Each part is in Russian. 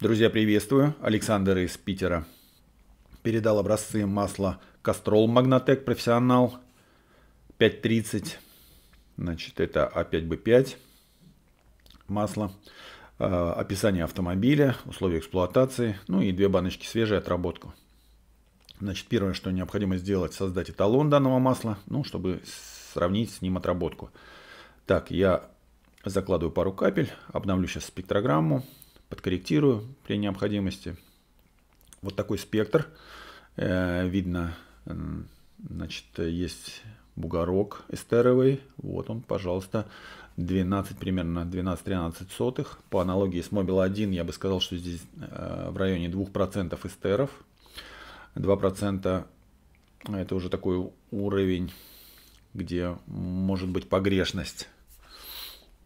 Друзья, приветствую. Александр из Питера. Передал образцы масла Кастрол Магнатек Профессионал 530. Значит, это А5Б5 масло. Э, описание автомобиля, условия эксплуатации, ну и две баночки свежей отработку. Значит, первое, что необходимо сделать, создать эталон данного масла, ну, чтобы сравнить с ним отработку. Так, я закладываю пару капель, обновлю сейчас спектрограмму, подкорректирую при необходимости. Вот такой спектр. Э, видно, значит, есть бугорок эстеровый. Вот он, пожалуйста, 12, примерно 12-13 сотых. По аналогии с Mobile 1 я бы сказал, что здесь э, в районе 2% эстеров. 2% это уже такой уровень, где может быть погрешность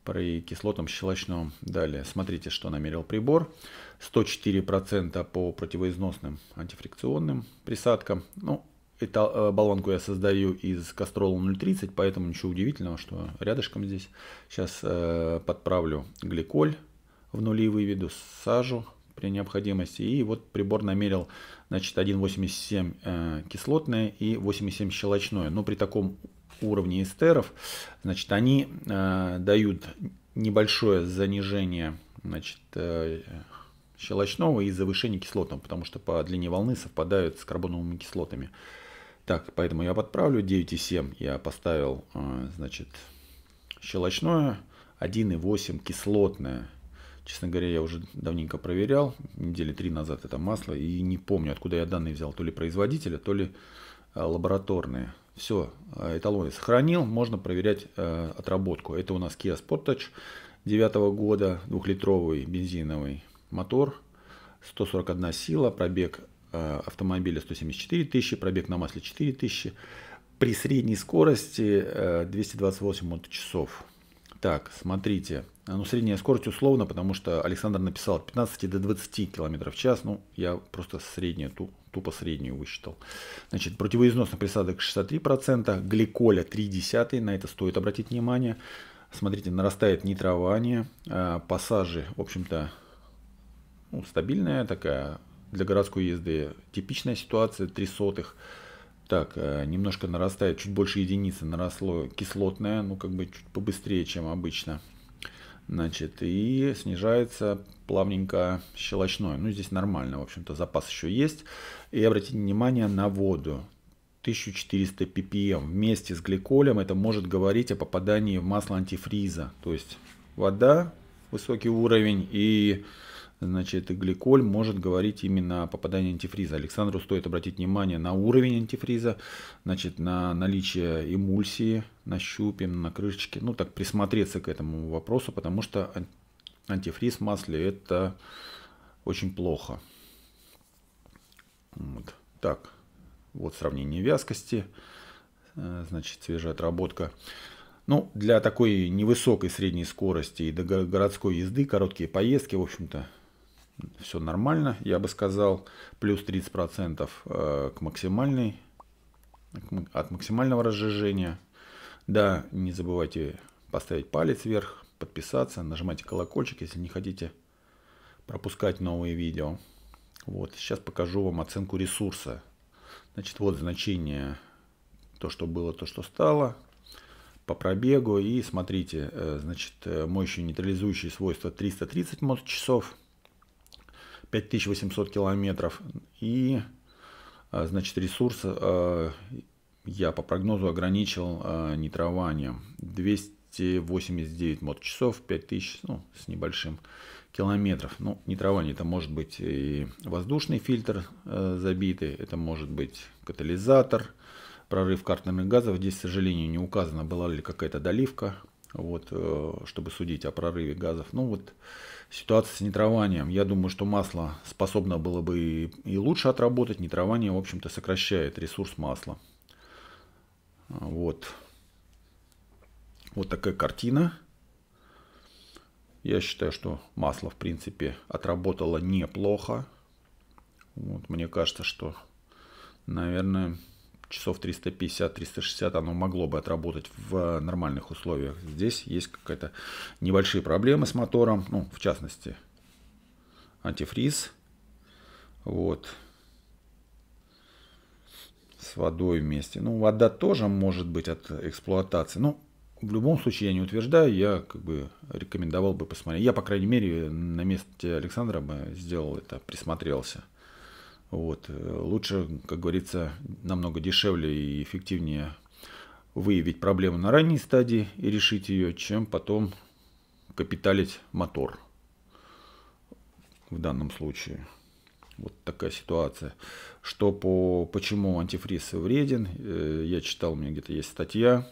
при кислотном щелочном. Далее, смотрите, что намерил прибор. 104% по противоизносным антифрикционным присадкам. Ну, это, э, болванку я создаю из Castrol 030, поэтому ничего удивительного, что рядышком здесь. Сейчас э, подправлю гликоль в нули выведу, сажу при необходимости. И вот прибор намерил значит, 1,87 э, кислотное и 8,7 щелочное. Но при таком уровне эстеров, значит, они э, дают небольшое занижение значит, э, щелочного и завышение кислотного, потому что по длине волны совпадают с карбоновыми кислотами. Так, поэтому я подправлю 9,7 я поставил, э, значит, щелочное, 1,8 кислотное. Честно говоря, я уже давненько проверял, недели три назад это масло, и не помню, откуда я данные взял, то ли производителя, то ли э, лабораторные. Все, э, эталоны сохранил, можно проверять э, отработку. Это у нас Kia Sportage 9 года, двухлитровый бензиновый мотор, 141 сила, пробег э, автомобиля 174 тысячи, пробег на масле 4 тысячи, при средней скорости э, 228 моточасов. Так, смотрите, ну средняя скорость условно, потому что Александр написал от 15 до 20 км в час, ну я просто среднюю, ту, тупо среднюю высчитал. Значит, противоизносных присадок 63%, гликоля 0,3, на это стоит обратить внимание. Смотрите, нарастает нитрование, а, пассажи, в общем-то, ну, стабильная такая для городской езды типичная ситуация, 3 сотых. Так, э, немножко нарастает, чуть больше единицы наросло кислотное, ну как бы чуть побыстрее, чем обычно. Значит, и снижается плавненько щелочное. Ну, здесь нормально, в общем-то, запас еще есть. И обратите внимание на воду. 1400 ppm вместе с гликолем это может говорить о попадании в масло антифриза. То есть вода, высокий уровень и значит, гликоль может говорить именно о попадании антифриза. Александру стоит обратить внимание на уровень антифриза, значит, на наличие эмульсии на щупе, на крышечке. Ну, так присмотреться к этому вопросу, потому что антифриз в масле это очень плохо. Вот. Так, вот сравнение вязкости, э, значит, свежая отработка. Ну, для такой невысокой средней скорости и до городской езды, короткие поездки, в общем-то, все нормально, я бы сказал. Плюс 30% э, к максимальной, от максимального разжижения. Да, не забывайте поставить палец вверх, подписаться, нажимайте колокольчик, если не хотите пропускать новые видео. Вот, сейчас покажу вам оценку ресурса. Значит, вот значение, то, что было, то, что стало по пробегу. И смотрите, э, значит, э, моющие нейтрализующие свойства 330 моточасов. Часов 5800 километров. И, а, значит, ресурс а, я по прогнозу ограничил а, нитрованием. 289 моточасов, 5000, ну, с небольшим километров. Ну, нитрование это может быть и воздушный фильтр забитый, это может быть катализатор, прорыв картонных газов. Здесь, к сожалению, не указано, была ли какая-то доливка вот, э, чтобы судить о прорыве газов. Ну вот ситуация с нитрованием. Я думаю, что масло способно было бы и лучше отработать. Нитрование, в общем-то, сокращает ресурс масла. Вот. Вот такая картина. Я считаю, что масло, в принципе, отработало неплохо. Вот, мне кажется, что, наверное, часов 350-360 оно могло бы отработать в нормальных условиях. Здесь есть какая-то небольшие проблемы с мотором, ну, в частности, антифриз. Вот. С водой вместе. Ну, вода тоже может быть от эксплуатации. Ну, в любом случае, я не утверждаю, я как бы рекомендовал бы посмотреть. Я, по крайней мере, на месте Александра бы сделал это, присмотрелся. Вот. Лучше, как говорится, намного дешевле и эффективнее выявить проблему на ранней стадии и решить ее, чем потом капиталить мотор в данном случае. Вот такая ситуация. Что по почему антифриз вреден, э, я читал, у меня где-то есть статья,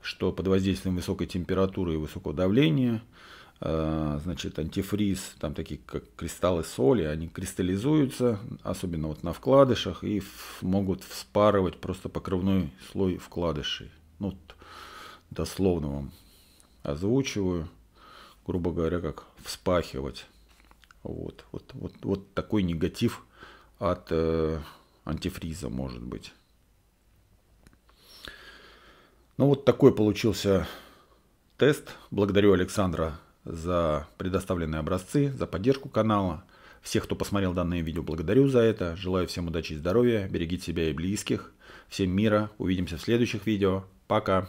что под воздействием высокой температуры и высокого давления, э, значит, антифриз, там такие как кристаллы соли, они кристаллизуются, особенно вот на вкладышах, и могут вспарывать просто покрывной слой вкладышей. Ну, дословно вам озвучиваю, грубо говоря, как вспахивать. Вот, вот, вот, вот такой негатив от э, антифриза может быть. Ну вот такой получился тест. Благодарю Александра за предоставленные образцы, за поддержку канала. Всех, кто посмотрел данное видео, благодарю за это. Желаю всем удачи и здоровья. Берегите себя и близких. Всем мира. Увидимся в следующих видео. Пока.